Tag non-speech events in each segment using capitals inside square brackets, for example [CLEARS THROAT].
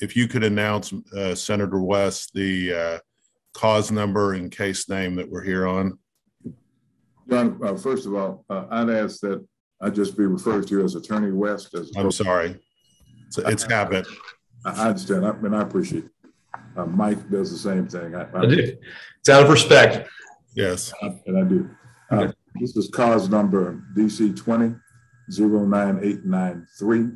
if you could announce, uh, Senator West, the uh, cause number and case name that we're here on. John, uh, first of all, uh, I'd ask that I just be referred to as Attorney West. As I'm sorry. It's, it's habit. I I understand, I mean, I appreciate it. Uh, Mike does the same thing. I, I do. It's out of respect. Yes. I- And I do. Uh, This is cause number DC twenty zero nine eight nine three.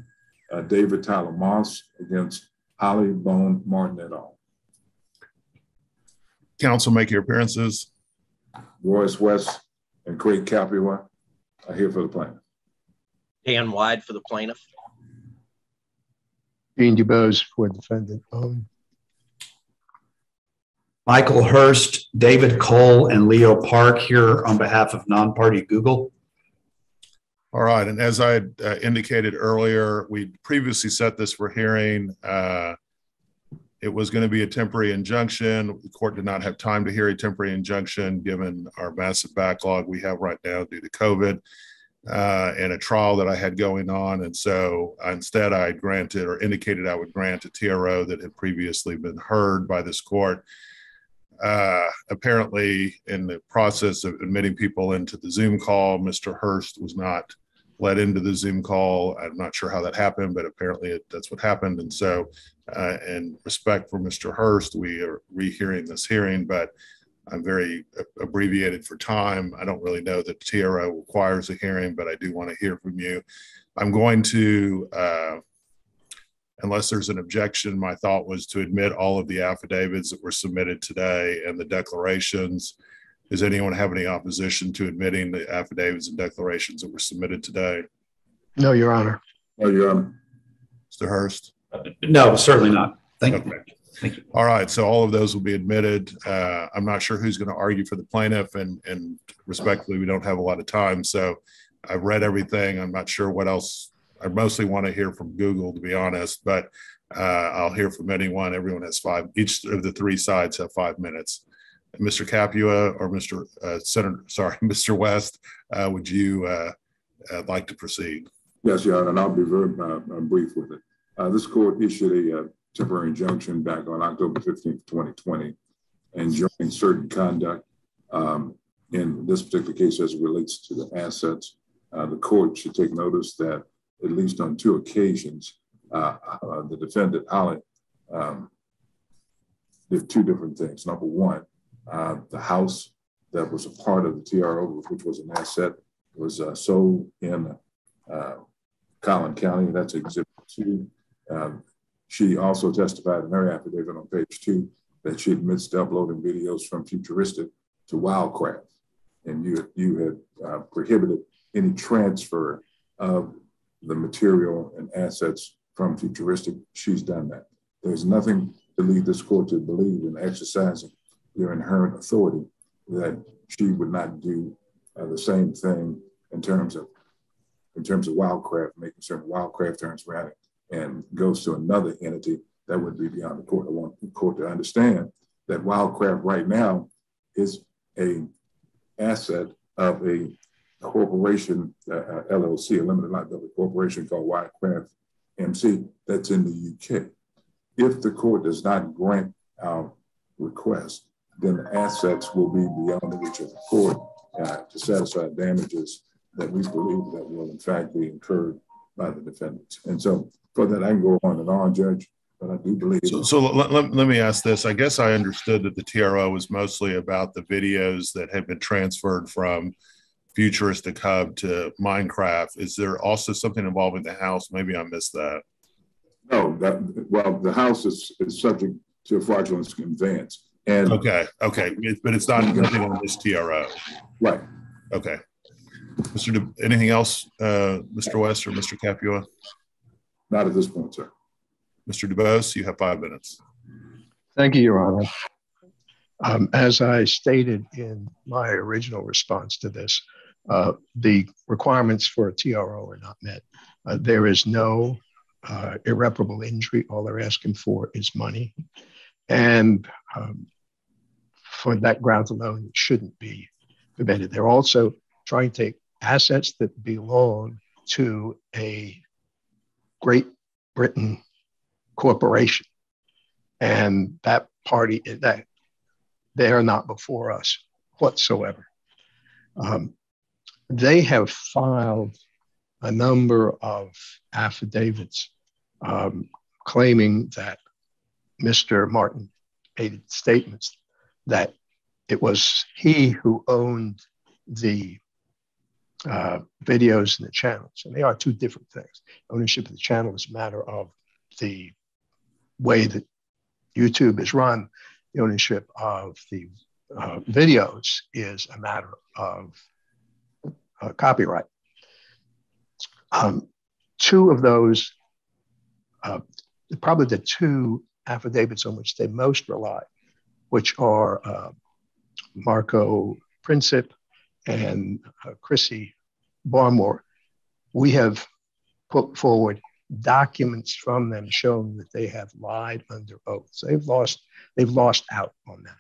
uh, David Tyler Moss against Holly Bohm Martin et al. Council make your appearances. Royce West and Craig Capua are here for the plaintiff. Dan Wide for the plaintiff. Gene DuBose for defendant. Um, Michael Hurst, David Cole, and Leo Park here on behalf of non-party Google. All right, and as I uh, indicated earlier, we previously set this for hearing. Uh, It was going to be a temporary injunction. The court did not have time to hear a temporary injunction, given our massive backlog we have right now due to COVID uh, and a trial that I had going on. And so instead, I granted or indicated I would grant a TRO that had previously been heard by this court. Uh, Apparently, in the process of admitting people into the Zoom call, Mr. Hurst was not let into the Zoom call. I'm not sure how that happened, but apparently it, that's what happened. And so, uh, in respect for Mr. Hurst, we are rehearing this hearing, but I'm very abbreviated for time. I don't really know that TRO requires a hearing, but I do want to hear from you. I'm going to, uh, unless there's an objection, my thought was to admit all of the affidavits that were submitted today and the declarations. Does anyone have any opposition to admitting the affidavits and declarations that were submitted today? No, Your Honor. No, Your Honor. Mr. Hurst? No, certainly not. Thank you. Thank you. All right, so all of those will be admitted. Uh, I'm not sure who's going to argue for the plaintiff and, and respectfully, we don't have a lot of time. So I've read everything. I'm not sure what else. I mostly want to hear from Google, to be honest, but uh, I'll hear from anyone. Everyone has five, each of the three sides have five minutes. Mr. Capua or Mr. uh, Senator, sorry, [LAUGHS] Mr. West, uh, would you uh, uh, like to proceed? Yes, Honor, and I'll be very uh, uh, brief with it. This court issued a temporary injunction back on October fifteenth, twenty twenty, enjoining certain conduct um, in this particular case as it relates to the assets. The court should take notice that at least on two occasions, the defendant, Holly, um, did two different things. Number one, uh, the house that was a part of the TRO, which was an asset, was uh, sold in uh, Collin County. That's exhibit two. Um, she also testified in her affidavit on page two that she admits to uploading videos from Futuristic to Wildcraft. And you, you had uh, prohibited any transfer of the material and assets from Futuristic. She's done that. There's nothing to lead this court to believe in exercising your inherent authority that she would not do uh, the same thing in terms of in terms of wildcraft, making certain wildcraft turns around and goes to another entity that would be beyond the court. I want the court to understand that wildcraft right now is a asset of a corporation, uh, uh LLC, a limited liability corporation called Wildcraft MC that's in the UK. If the court does not grant our request, then the assets will be beyond the reach of the court uh, to satisfy damages that we believe that will in fact be incurred by the defendants. And so for that, I can go on and on, Judge, but I do believe. So, so let, let, let me ask this. I guess I understood that the TRO was mostly about the videos that had been transferred from Futuristic Hub to Minecraft. Is there also something involving the house? Maybe I missed that. No, that, well, the house is, is subject to a fraudulent conveyance. And Okay, okay, It- but it's not nothing on this TRO. right, Okay. Mr. De, anything else, uh, Mr. West or Mr. Capua? not at this point, sir. Mr. DeBose, you have five minutes. Thank you, Your Honor. Um, as I stated in my original response to this, uh, the requirements for a TRO are not met. Uh, there is no uh, irreparable injury. All they're asking for is money. And um, for that grounds alone, it shouldn't be permitted. They're also trying to take assets that belong to a Great Britain corporation. And that party, that they are not before us whatsoever. Um, they have filed a number of affidavits um, claiming that Mr. Martin made statements that it was he who owned the uh, videos and the channels. And they are two different things. Ownership of the channel is a matter of the way that YouTube is run. The ownership of the uh, videos is a matter of uh, copyright. Um, two of those, uh, probably the two affidavits on which they most rely, which are uh, Marco Princip and uh, Chrissy Barmore, we have put forward documents from them showing that they have lied under oath. So they've lost, they've lost out on that.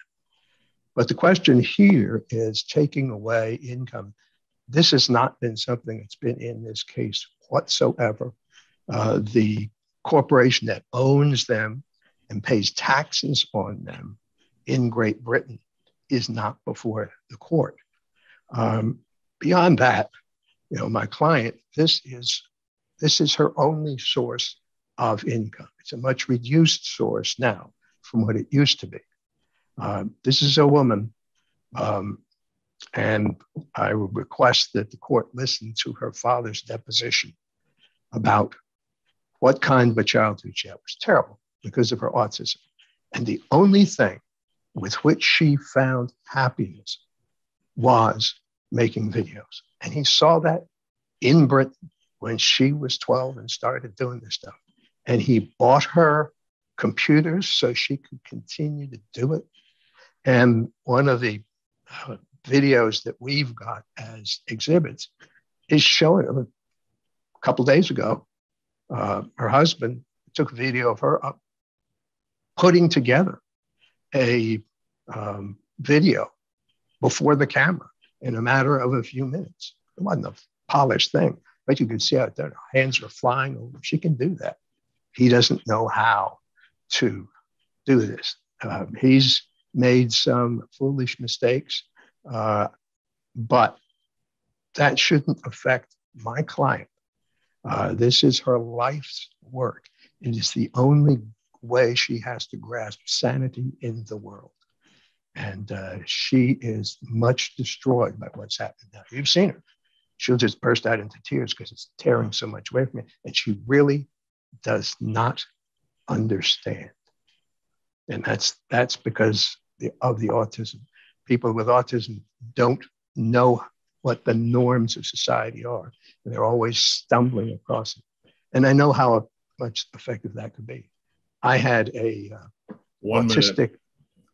But the question here is taking away income. This has not been something that's been in this case whatsoever. Uh, the corporation that owns them and pays taxes on them in Great Britain is not before the court. Um, beyond that, you know, my client, this is this is her only source of income. It's a much reduced source now from what it used to be. Uh, this is a woman, um, and I would request that the court listen to her father's deposition about what kind of a childhood she had. It was terrible because of her autism. And the only thing with which she found happiness was making videos. And he saw that in Britain when she was 12 and started doing this stuff. And he bought her computers so she could continue to do it. And one of the uh, videos that we've got as exhibits is showing a couple days ago. Uh, her husband took a video of her up putting together a um, video before the camera in a matter of a few minutes. It wasn't a polished thing, but you could see out there, her hands are flying. She can do that. He doesn't know how to do this. Um, he's made some foolish mistakes, uh, but that shouldn't affect my client. Uh, this is her life's work. It is the only way she has to grasp sanity in the world. And uh, she is much destroyed by what's happened now. You've seen her. She'll just burst out into tears because it's tearing so much away from me. And she really does not understand. And that's that's because the, of the autism. People with autism don't know what the norms of society are. And they're always stumbling across it. And I know how much effective that could be. I had a uh, autistic minute.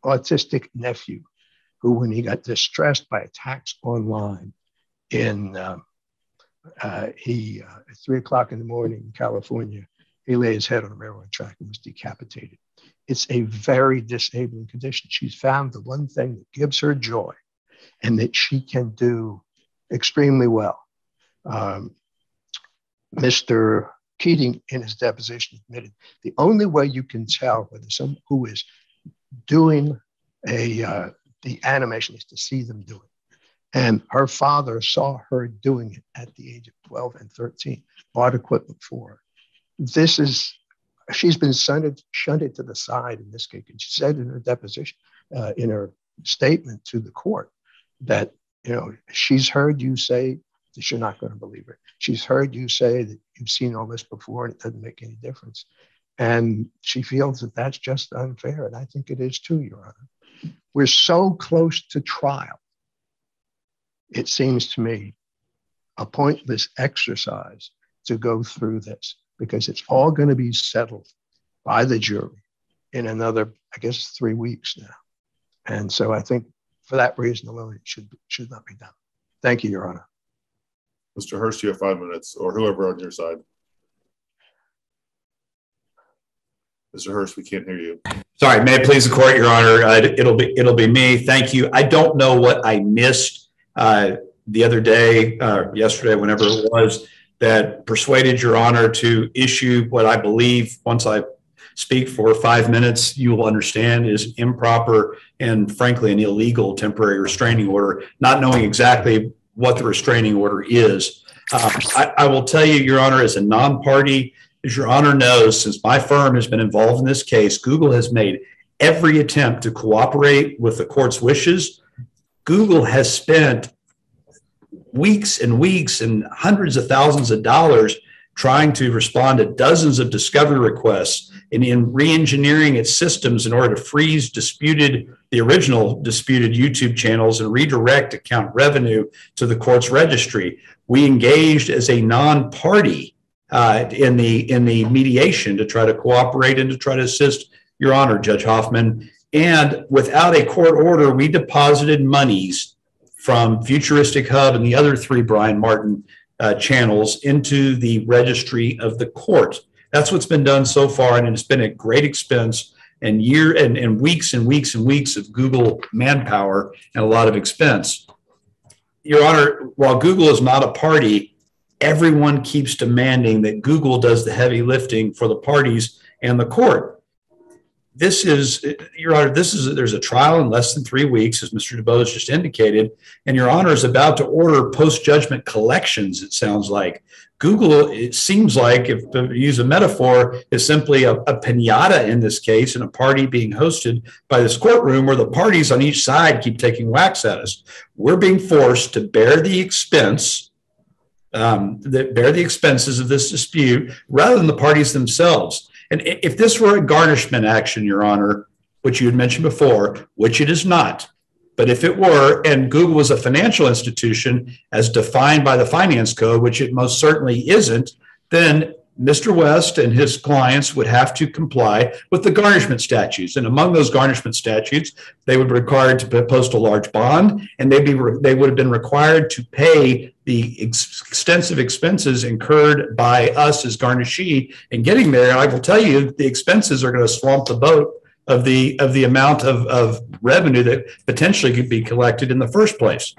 autistic nephew who, when he got distressed by attacks online, in um, uh, he uh, at three o'clock in the morning in California, he lay his head on a railroad track and was decapitated. It's a very disabling condition. She's found the one thing that gives her joy, and that she can do extremely well. Um, Mr. Keating, in his deposition, admitted the only way you can tell whether someone who is doing a uh, the animation is to see them do it. And her father saw her doing it at the age of 12 and 13, bought equipment for her. This is, she's been shunted, shunted to the side in this case. And she said in her deposition, uh, in her statement to the court, that, you know, she's heard you say that you're not going to believe her. She's heard you say that you've seen all this before and it doesn't make any difference. And she feels that that's just unfair. And I think it is too, Your Honor. We're so close to trial. It seems to me a pointless exercise to go through this because it's all going to be settled by the jury in another, I guess, three weeks now. And so I think for that reason alone, it should, should not be done. Thank you, Your Honor. Mr. Hurst, you have five minutes, or whoever on your side. Mr. Hurst, we can't hear you. Sorry, may it please the court, Your Honor. Uh, it'll be it'll be me. Thank you. I don't know what I missed uh, the other day, uh, yesterday, whenever it was, that persuaded Your Honor to issue what I believe once I speak for five minutes, you will understand is improper and frankly an illegal temporary restraining order, not knowing exactly what the restraining order is. Uh, I, I will tell you, Your Honor, as a non-party, as Your Honor knows, since my firm has been involved in this case, Google has made every attempt to cooperate with the court's wishes. Google has spent weeks and weeks and hundreds of thousands of dollars trying to respond to dozens of discovery requests and in re-engineering its systems in order to freeze disputed the original disputed YouTube channels and redirect account revenue to the court's registry. We engaged as a non-party uh, in the in the mediation to try to cooperate and to try to assist Your Honor, Judge Hoffman. And without a court order, we deposited monies from Futuristic Hub and the other three Brian Martin uh, channels into the registry of the court. That's what's been done so far, and it's been a great expense and year and, and weeks and weeks and weeks of Google manpower and a lot of expense. Your Honor, while Google is not a party, everyone keeps demanding that Google does the heavy lifting for the parties and the court this is, Your Honor, this is, there's a trial in less than three weeks, as Mr. DeBose just indicated, and Your Honor is about to order post-judgment collections, it sounds like. Google, it seems like, if to use a metaphor, is simply a, a pinata in this case and a party being hosted by this courtroom where the parties on each side keep taking whacks at us. We're being forced to bear the expense um, that bear the expenses of this dispute rather than the parties themselves. And if this were a garnishment action, Your Honor, which you had mentioned before, which it is not, but if it were, and Google was a financial institution as defined by the finance code, which it most certainly isn't, then Mr. West and his clients would have to comply with the garnishment statutes. And among those garnishment statutes, they would be required to post a large bond, and they'd be they would have been required to pay the ex- extensive expenses incurred by us as garnishee in getting there. And I will tell you, the expenses are going to swamp the boat of the of the amount of, of revenue that potentially could be collected in the first place.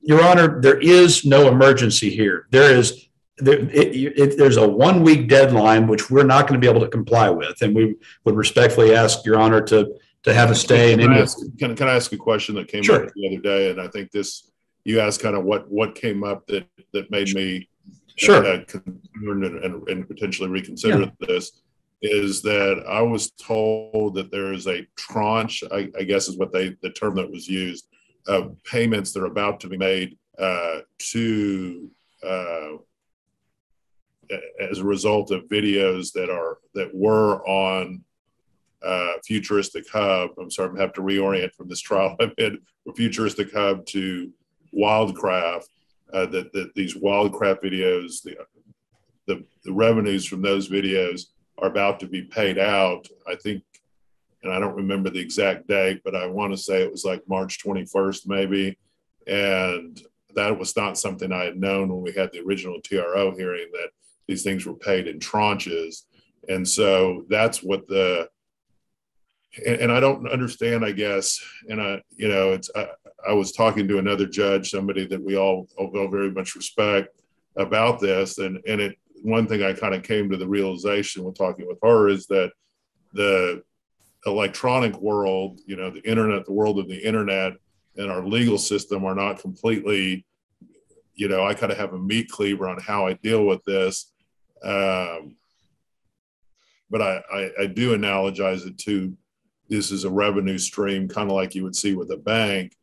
Your Honor, there is no emergency here. There is there, it, it, there's a one week deadline which we're not going to be able to comply with, and we would respectfully ask Your Honor to to have a stay. Can, and I ask, can, can I ask a question that came sure. up the other day? And I think this you asked kind of what what came up that that made me sure uh, concerned and, and, and, potentially reconsider yeah. this is that I was told that there is a tranche, I, I, guess is what they the term that was used, of payments that are about to be made uh, to uh, as a result of videos that are that were on uh, Futuristic Hub. I'm sorry, I'm gonna have to reorient from this trial [LAUGHS] I've in from Futuristic Hub to Wildcraft. Uh, that that these Wildcraft videos, the, the the revenues from those videos are about to be paid out. I think, and I don't remember the exact date, but I want to say it was like March 21st, maybe. And that was not something I had known when we had the original TRO hearing that these things were paid in tranches. And so that's what the, and, and I don't understand, I guess, and I, you know, it's, I was talking to another judge, somebody that we all, very much respect about this. And, and it, one thing I kind of came to the realization when talking with her is that the electronic world, you know, the internet, the world of the internet and our legal system are not completely, you know, I kind of have a meat cleaver on how I deal with this. Um, but I, I, I do analogize it to this is a revenue stream, kind of like you would see with a bank.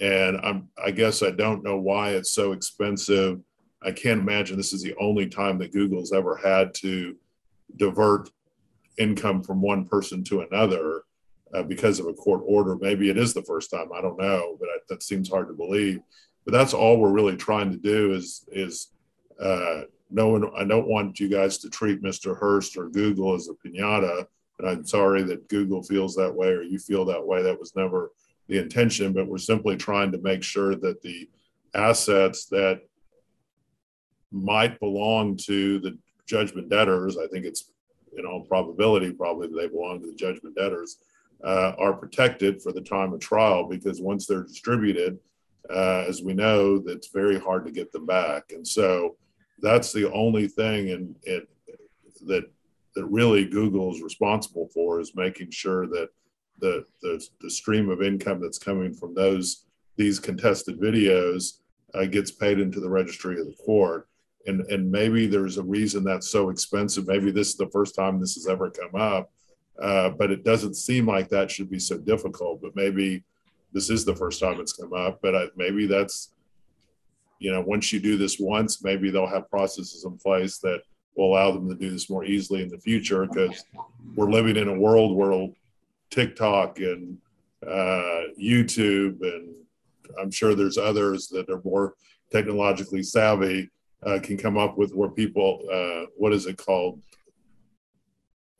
And I'm, I guess I don't know why it's so expensive. I can't imagine this is the only time that Google's ever had to divert income from one person to another uh, because of a court order. Maybe it is the first time. I don't know, but I, that seems hard to believe. But that's all we're really trying to do is is uh, no one, I don't want you guys to treat Mr. Hurst or Google as a pinata. And I'm sorry that Google feels that way or you feel that way. That was never the intention, but we're simply trying to make sure that the assets that might belong to the judgment debtors, I think it's in all probability probably they belong to the judgment debtors, uh, are protected for the time of trial because once they're distributed, uh, as we know, that's very hard to get them back. And so that's the only thing in that that really Google is responsible for is making sure that the, the, the stream of income that's coming from those, these contested videos uh, gets paid into the registry of the court. And, and maybe there's a reason that's so expensive. Maybe this is the first time this has ever come up. Uh, but it doesn't seem like that should be so difficult. But maybe this is the first time it's come up. But I, maybe that's, you know, once you do this once, maybe they'll have processes in place that will allow them to do this more easily in the future because we're living in a world where TikTok and uh, YouTube and I'm sure there's others that are more technologically savvy uh, can come up with where people, uh, what is it called?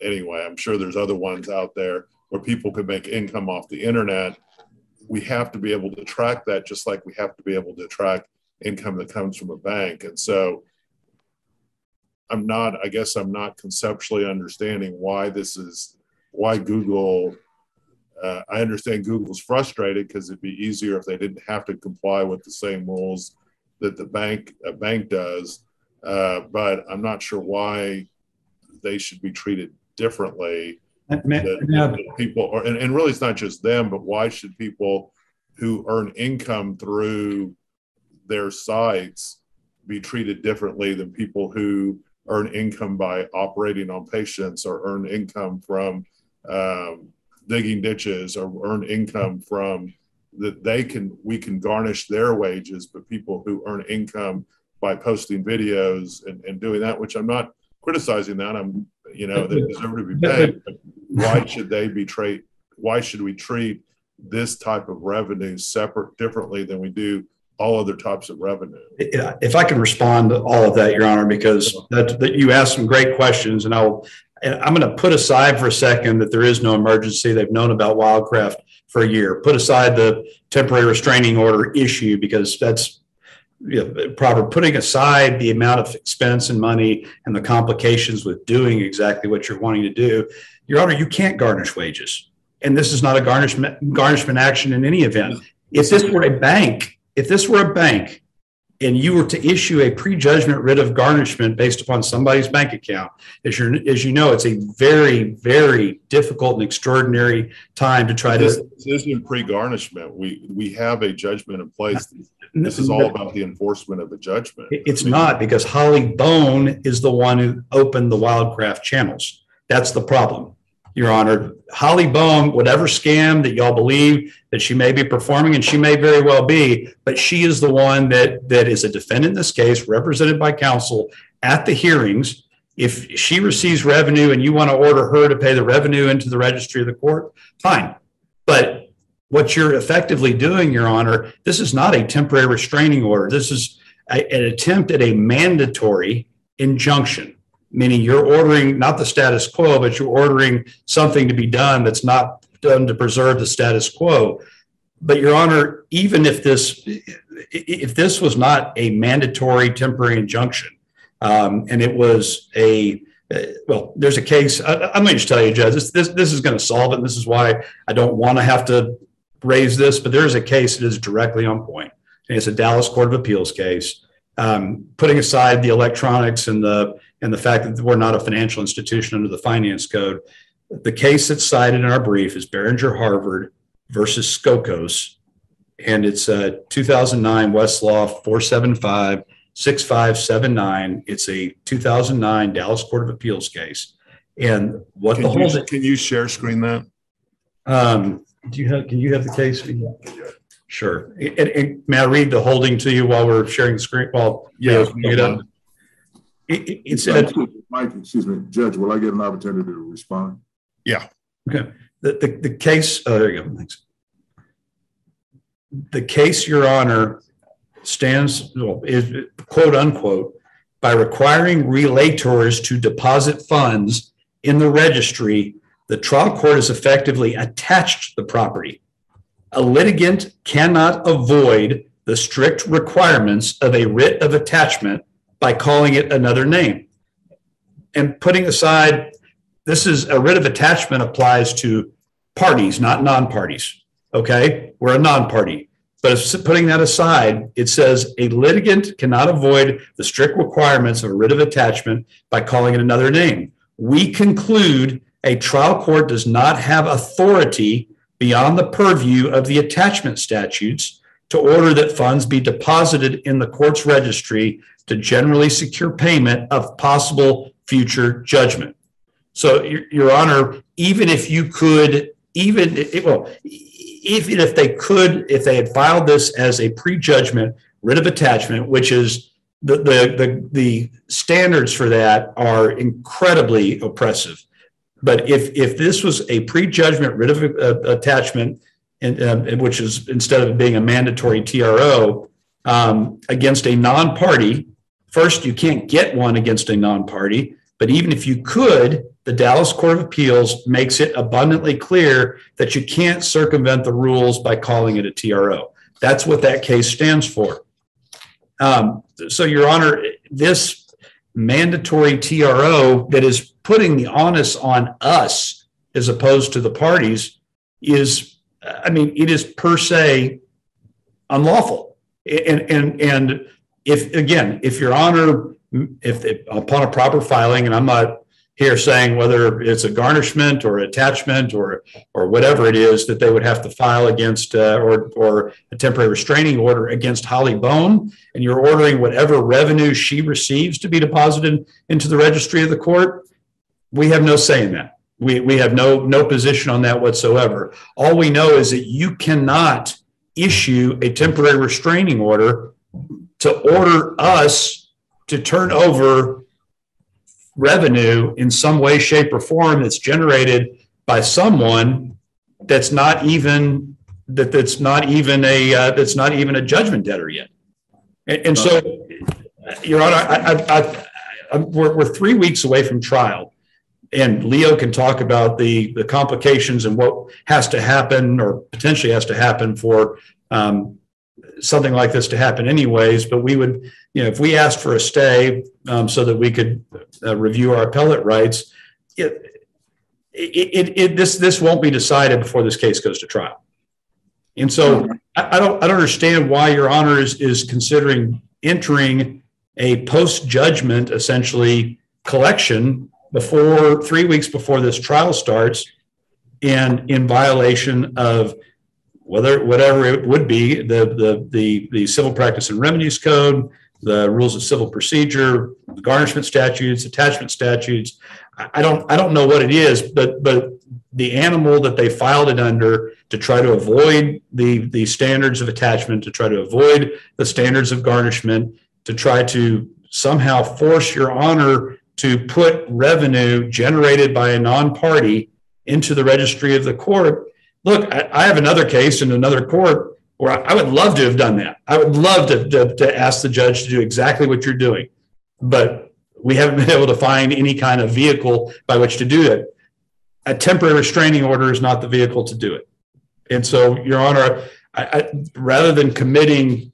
Anyway, I'm sure there's other ones out there where people can make income off the internet. We have to be able to track that just like we have to be able to track income that comes from a bank. And so I'm not, I guess I'm not conceptually understanding why this is, why Google uh, I understand Google's frustrated because it'd be easier if they didn't have to comply with the same rules that the bank a bank does. Uh, but I'm not sure why they should be treated differently. That, people, or, and, and really, it's not just them, but why should people who earn income through their sites be treated differently than people who earn income by operating on patients or earn income from um, digging ditches or earn income from that they can we can garnish their wages but people who earn income by posting videos and, and doing that which i'm not criticizing that. I'm you know they deserve to be paid but why should they be treat why should we treat this type of revenue separate differently than we do all other types of revenue? If i can respond to all of that your honor because that, that you asked some great questions and i'll and I'm going to put aside for a second that there is no emergency. They've known about Wildcraft for a year. Put aside the temporary restraining order issue because that's you know, proper. Putting aside the amount of expense and money and the complications with doing exactly what you're wanting to do, Your Honor, you can't garnish wages. And this is not a garnishment garnishment action in any event. If this were a bank, if this were a bank and you were to issue a prejudgment writ of garnishment based upon somebody's bank account, as, you as you know, it's a very, very difficult and extraordinary time to try this, to. This isn't pre-garnishment. We we have a judgment in place. This is all about the enforcement of the judgment. It's I mean, not because Holly Bohm is the one who opened the Wildcraft channels. That's the problem. Your Honor. Holly Bohm, whatever scam that y'all believe that she may be performing, and she may very well be, but she is the one that that is a defendant in this case, represented by counsel at the hearings. If she receives revenue and you want to order her to pay the revenue into the registry of the court, fine. But what you're effectively doing, Your Honor, this is not a temporary restraining order. This is a, an attempt at a mandatory injunction meaning you're ordering not the status quo, but you're ordering something to be done that's not done to preserve the status quo. But Your Honor, even if this if this was not a mandatory temporary injunction, um, and it was a well, there's a case. I, am going to just tell you, Judge, this this, this is going to solve it. And this is why I don't want to have to raise this, but there is a case that is directly on point. And it's a Dallas Court of Appeals case. Um, putting aside the electronics and the and the fact that we're not a financial institution under the finance code. The case that's cited in our brief is Behringer Harvard versus Skokos, and it's a 2009 Westlaw 475 6579. It's a 2009 Dallas Court of Appeals case. And what can the whole you, can you share screen that? Um, do you have can you have the case? Sure. And, and, may I read the holding to you while we're sharing the screen? Well, yeah, it, it said, Mike, excuse me, Judge, will I get an opportunity to respond? Yeah. Okay. The, the, the case, oh, there you go. Thanks. The case, Your Honor, stands, well, is quote unquote, by requiring relators to deposit funds in the registry, the trial court has effectively attached the property. A litigant cannot avoid the strict requirements of a writ of attachment by calling it another name. And putting aside, this is a writ of attachment applies to parties, not non parties. Okay. We're a non party. But putting that aside, it says a litigant cannot avoid the strict requirements of a writ of attachment by calling it another name. we conclude a trial court does not have authority beyond the purview of the attachment statutes to order that funds be deposited in the court's registry to generally secure payment of possible future judgment. So, Your, Your Honor, even if you could, even, it- well, even if they could, if they had filed this as a prejudgment writ of attachment, which is the, the, the, the standards for that are incredibly oppressive. But if, if this was a prejudgment writ of uh, attachment, and, um, and which is instead of being a mandatory TRO um, against a non-party, first you can't get one against a non-party. But even if you could, the Dallas Court of Appeals makes it abundantly clear that you can't circumvent the rules by calling it a TRO. That's what that case stands for. Um, so, Your Honor, this mandatory TRO that is putting the onus on us as opposed to the parties is, I mean, it is per se unlawful. And, and, and if, again, if Your Honor, if upon a proper filing, and I'm not here saying whether it's a garnishment or attachment or or whatever it is that they would have to file against uh, or or a temporary restraining order against Holly Bohm, and you're ordering whatever revenue she receives to be deposited into the registry of the court. We have no say in that. We we have no no position on that whatsoever. All we know is that you cannot issue a temporary restraining order to order us to turn over revenue in some way, shape, or form that's generated by someone that's not even that that's not even a uh, that's not even a judgment debtor yet. And, and so, Your Honor, I, I, I, we're, we're three weeks away from trial, and Leo can talk about the the complications and what has to happen or potentially has to happen for um, something like this to happen anyways, but we would, you know, if we asked for a stay um, so that we could uh, review our appellate rights, it, it, it, it, this this won't be decided before this case goes to trial. And so I, I don't I don't understand why Your Honor is is considering entering a post judgment essentially collection before three weeks before this trial starts, and in violation of whether whatever it would be the the the, the civil practice and remedies code the rules of civil procedure the garnishment statutes attachment statutes. I don't I don't know what it is but but the animal that they filed it under to try to avoid the the standards of attachment to try to avoid the standards of garnishment to try to somehow force your honor to put revenue generated by a non-party into the registry of the court look, I, I have another case in another court where I, I, would love to have done that. I would love to, to, to ask the judge to do exactly what you're doing, but we haven't been able to find any kind of vehicle by which to do it. A temporary restraining order is not the vehicle to do it. And so, Your Honor, I, I, rather than committing,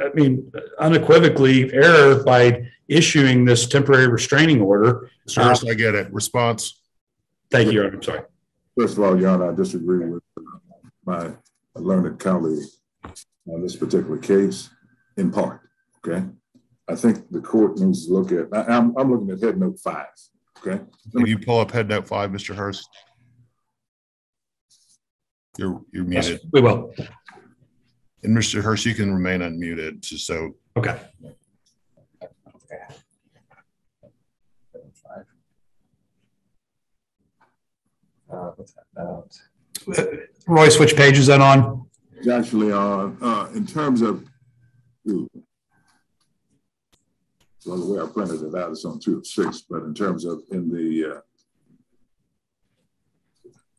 I mean, unequivocally error by issuing this temporary restraining order. First, uh, I get it. Response. Thank you, Your Honor. I'm sorry. First of all, Your Honor, I disagree with my learned colleague on this particular case in part. Okay. I think the court needs to look at, I, am I'm looking at head note five. Okay. Can you pull up head note five, Mr. Hurst? You're, you're muted. Yes, we will. And Mr. Hurst, you can remain unmuted. So. Okay. Uh, what's that about? Which page is that on? It's actually on, uh, in terms of, well, the way I printed it out is on two of six, but in terms of in the, uh,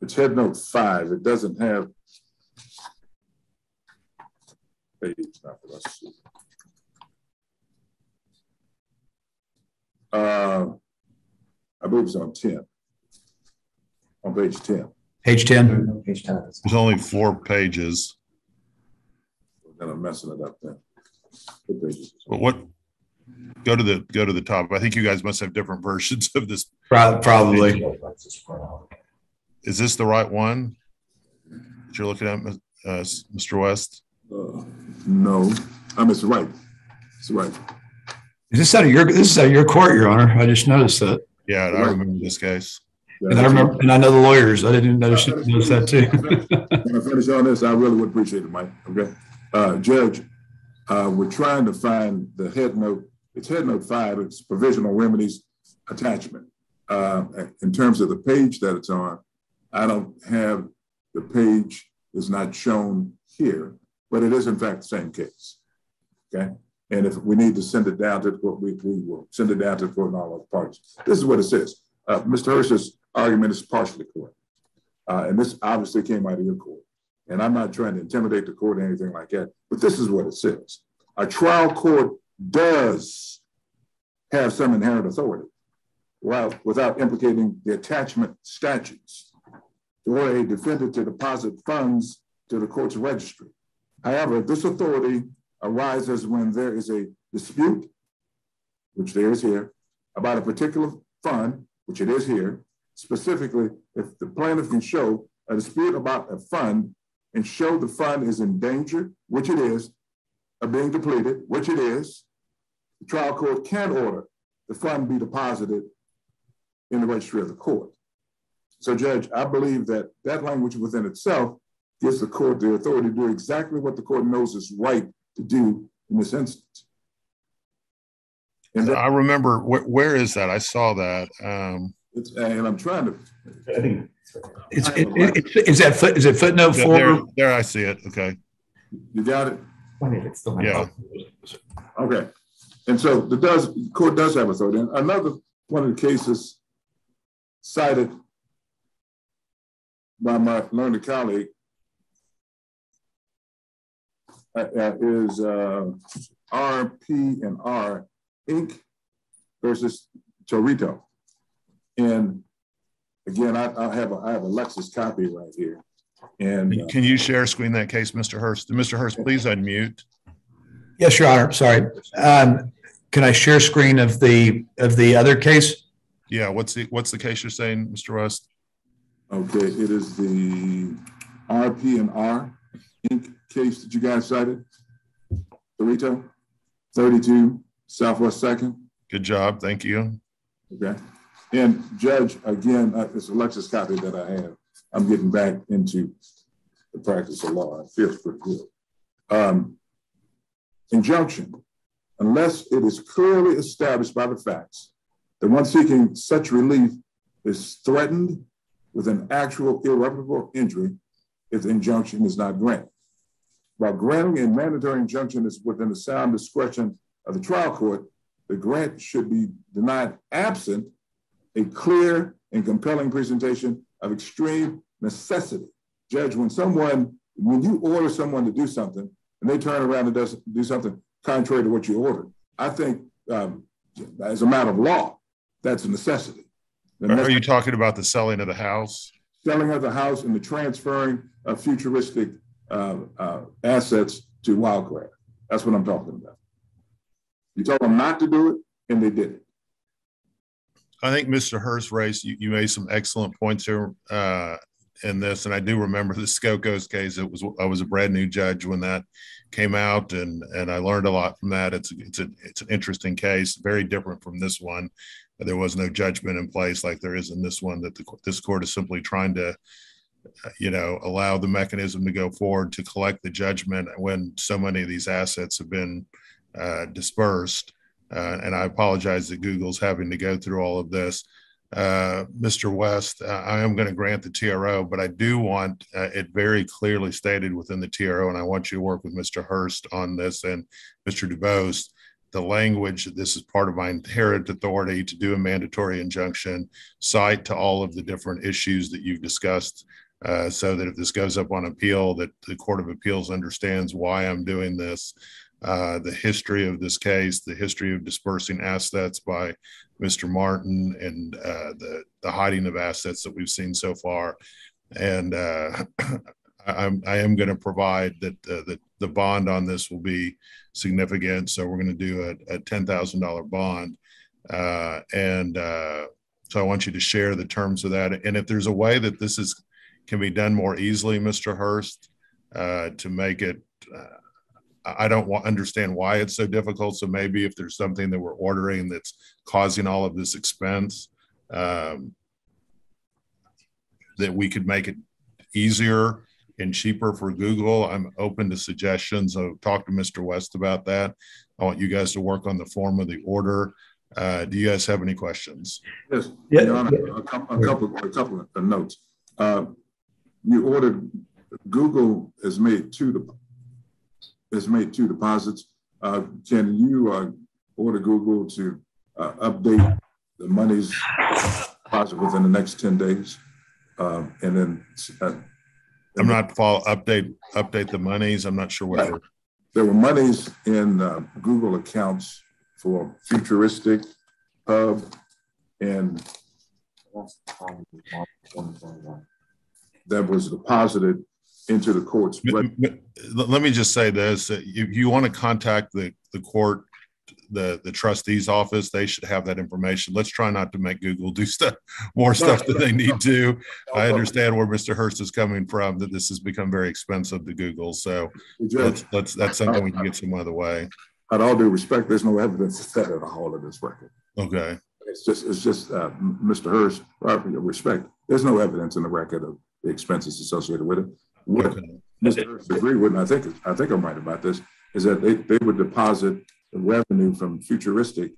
it's head note five. It doesn't have page number. Let's see. Uh, I believe it's on 10 on page 10. Page 10. Page 10. There's only four pages. Then I'm messing it up then. But what, go to the, go to the top. I think you guys must have different [LAUGHS] versions of this. Probably. Is this the right one? That you're looking at, uh, Mr. West? Uh, no, I mean, it's right. It's right. Is this out of your, this is out of your court, Your Honor. I just noticed that. Yeah, I remember this case. And I remember, and I know the lawyers. I didn't notice, notice that too. When I finish on this, I really would appreciate it, Mike. Okay. Uh, Judge, uh, we're trying to find the head note. It's head note five. It's provisional remedies attachment. Uh, in terms of the page that it's on, I don't have the page is not shown here, but it is in fact the same case. Okay. And if we need to send it down to the court, we, we will send it down to the court and all those parties. This is what it says. Uh, Mr. Hurst's argument is partially correct. Uh, and this obviously came out of your court. And I'm not trying to intimidate the court or anything like that, but this is what it says. A trial court does have some inherent authority well, without implicating the attachment statutes to order a defendant to deposit funds to the court's registry. However, this authority arises when there is a dispute, which there is here, about a particular fund, which it is here, specifically if the plaintiff can show a dispute about a fund and show the fund is in danger, which it is, of being depleted, which it is, the trial court can order the fund be deposited in the registry of the court. So, Judge, I believe that that language within itself gives the court the authority to do exactly what the court knows is right to do in this instance. And I remember wh where is that? I saw that. Um, it's, and I'm trying to. I think it's, it, it, is that foot, is it footnote four? There, there, I see it. Okay. You got it. Yeah. Okay. And so the does court does have authority. And another one of the cases cited by my learned colleague uh, uh is uh, RP and R Inc. versus Territo. And again, I, I, have a I have a Lexis copy right here. And uh, can you share screen that case, Mr. Hurst? Mr. Hurst, please unmute. Yes, Your Honor. Sorry. Um, can I share screen of the of the other case? Yeah. What's the what's the case you're saying, Mr. West? Okay, it is the RP and R Inc. case that you guys cited. Territo, 32 Southwest Second. Good job. Thank you. Okay. And Judge, again, it's a Lexis copy that I have. I'm getting back into the practice of law. It feels pretty good. Um, injunction, unless it is clearly established by the facts that one seeking such relief is threatened with an actual irreparable injury if the injunction is not granted. While granting a mandatory injunction is within the sound discretion of the trial court, the grant should be denied absent a clear and compelling presentation of extreme necessity. Judge, when someone, when you order someone to do something and they turn around and does, do something contrary to what you ordered, I think um, as a matter of law, that's a necessity. Are you talking about the selling of the house? Selling of the house and the transferring of futuristic uh, uh, assets to Wildcraft. That's what I'm talking about. You told them not to do it, and they did it. I think Mr. Hurst race, you, you made some excellent points here uh, in this, and I do remember the Skokos case. It was I was a brand new judge when that came out, and and I learned a lot from that. It's it's a, it's an interesting case, very different from this one there was no judgment in place like there is in this one that the, this court is simply trying to you know allow the mechanism to go forward to collect the judgment when so many of these assets have been uh, dispersed uh, and i apologize that google's having to go through all of this. Uh, mr west i am going to grant the tro but i do want uh, it very clearly stated within the tro and i want you to work with mr hurst on this and mr dubose the language, this is part of my inherent authority to do a mandatory injunction, cite to all of the different issues that you've discussed uh, so that if this goes up on appeal, that the Court of Appeals understands why I'm doing this, uh, the history of this case, the history of dispersing assets by Mr. Martin, and uh, the, the hiding of assets that we've seen so far. And uh, [CLEARS THROAT] I'm, I am going to provide that uh, the, the bond on this will be significant. So we're going to do a, a $10,000 bond. Uh, and so I want you to share the terms of that. And if there's a way that this is can be done more easily, Mr. Hurst, to make it, I don't want, understand why it's so difficult. So maybe if there's something that we're ordering that's causing all of this expense, um, that we could make it easier and cheaper for Google. I'm open to suggestions. I'll talk to Mr. West about that. I want you guys to work on the form of the order. Uh, do you guys have any questions? Yes, Yeah. Your Honor, a couple, a couple, a couple of notes. Uh, You ordered, Google has made two, has made two deposits. Uh, Can you uh, order Google to uh, update the monies deposit within the next ten days? Um, And then. uh, I'm not follow, update, update the monies. I'm not sure what. they're- There were monies in uh, Google accounts for futuristic hub and that was deposited into the court's. Let me just say this, if you want to contact the, the court, the, the trustee's office, they should have that information. Let's try not to make Google do stuff, more stuff than they need to. [LAUGHS] I understand where Mr. Hurst is coming from, that this has become very expensive to Google. So let's, let's, that's something we can get some other way. at all due respect, there's no evidence of that at all of this record. Okay. It's just, it's just, uh, Mr. Hurst, uh, respect, there's no evidence in the record of the expenses associated with it. What Okay. Mr. Hurst agreed with, and I think, I think I'm right about this, is that they, they would deposit the revenue from futuristic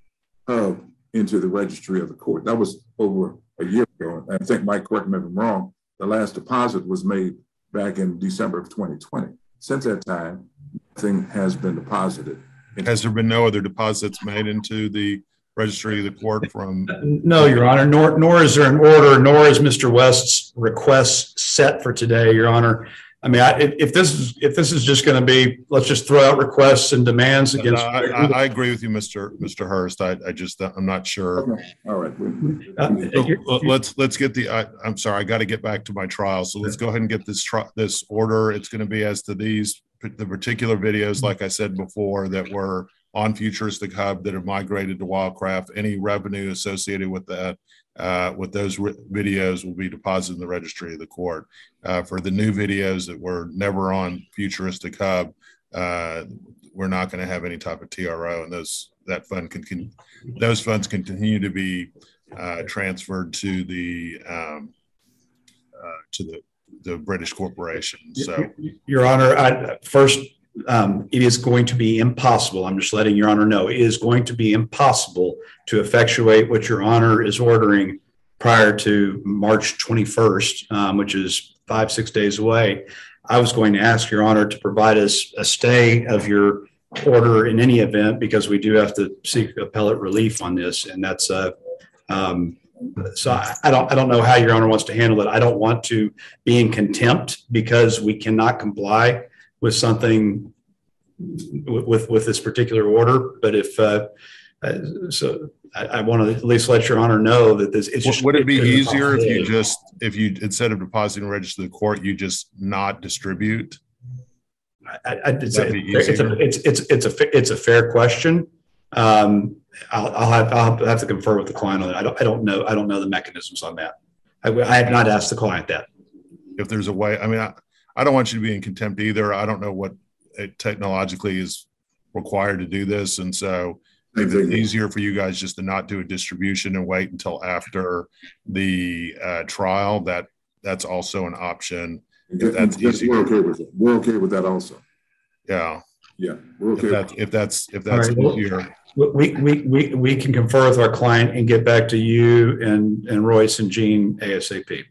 hub into the registry of the court. That was over a year ago. And I think, Mike, correct me if I'm wrong, the last deposit was made back in December of 2020. Since that time, nothing has been deposited. Has there been no other deposits made into the registry of the court from, [LAUGHS] No, Your Honor, nor, nor is there an order, nor is Mr. West's request set for today, Your Honor. I mean, I, if, if this is, if this is just going to be, let's just throw out requests and demands No, against. I, I, I agree with you, Mr. Mr. Hurst. I, I just, I'm not sure. Okay, All right. We- Uh, you're- Well, Let's, let's get the, I, I'm sorry, I got to get back to my trial. So let's go ahead and get this, tri- this order. It's going to be as to these, the particular videos, like I said before, that were on Futuristic Hub that have migrated to Wildcraft. Any revenue associated with that, uh, with those ri- videos will be deposited in the registry of the court. Uh, for the new videos that were never on Futuristic Hub, uh, we're not going to have any type of TRO and those, that fund can, can, those funds continue to be uh, transferred to the um, uh, to the the British corporation. So Your Honor, I, first, um, it is going to be impossible. I'm just letting Your Honor know, it is going to be impossible to effectuate what Your Honor is ordering prior to March 21st, um, which is five, six days away. I was going to ask Your Honor to provide us a stay of your order in any event, because we do have to seek appellate relief on this, and that's, uh, um, so I I don't, I don't know how Your Honor wants to handle it. I don't want to be in contempt because we cannot comply with something with, with, this particular order. But if, uh, uh, so I, I want to at least let Your Honor know that this, it's just. would it be easier if you just if you instead of depositing register to the court, you just not distribute? I, I, it's, be it's, a, it's, it's, it's a, it's a fair question. Um, I'll, I'll have, I'll have to confer with the client on it. I don't, I don't know, I don't know the mechanisms on that. I, I have not asked the client that. If there's a way, I mean, I, I don't want you to be in contempt either. I don't know what it technologically is required to do this, and so if it's easier for you guys just to not do a distribution and wait until after the uh, trial, that that's also an option. that's Yes, easy. We're okay with it. We're okay with that also. Yeah, Yeah, we're if okay. if that's if that's All right, well- easier. We, we, we, we can confer with our client and get back to you and, and Royce and Gene ASAP.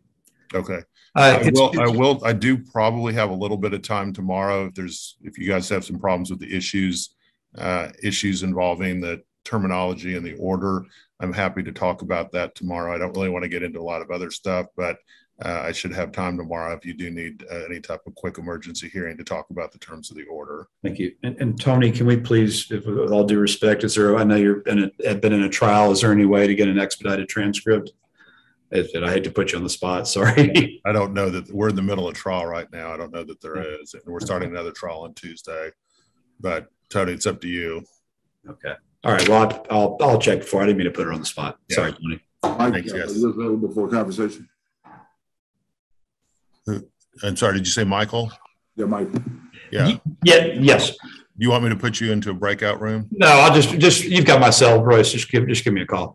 Okay. Uh, I will, I will, I do probably have a little bit of time tomorrow. If there's, if you guys have some problems with the issues, uh, issues involving the terminology and the order, I'm happy to talk about that tomorrow. I don't really want to get into a lot of other stuff, but uh, I should have time tomorrow if you do need uh, any type of quick emergency hearing to talk about the terms of the order. Thank you. And, and Tony, can we please, if- with all due respect, is there, I know you've been, a- have been in a trial. Is there any way to get an expedited transcript? If- And I hate to put you on the spot, sorry. [LAUGHS] I don't know that, we're in the middle of trial right now. I don't know that there is. And we're starting another trial on Tuesday. But Tony, it's up to you. Okay. All right. Well, I'll, I'll check before. I didn't mean to put her on the spot. Yeah. Sorry, Tony. Mike, Thanks, guys. are you available for a conversation? I'm sorry, did you say Michael? Yeah, Mike. Yeah. Yeah, yes. You want me to put you into a breakout room? No, I'll just, just, you've got my cell, Royce. Just give, just give me a call.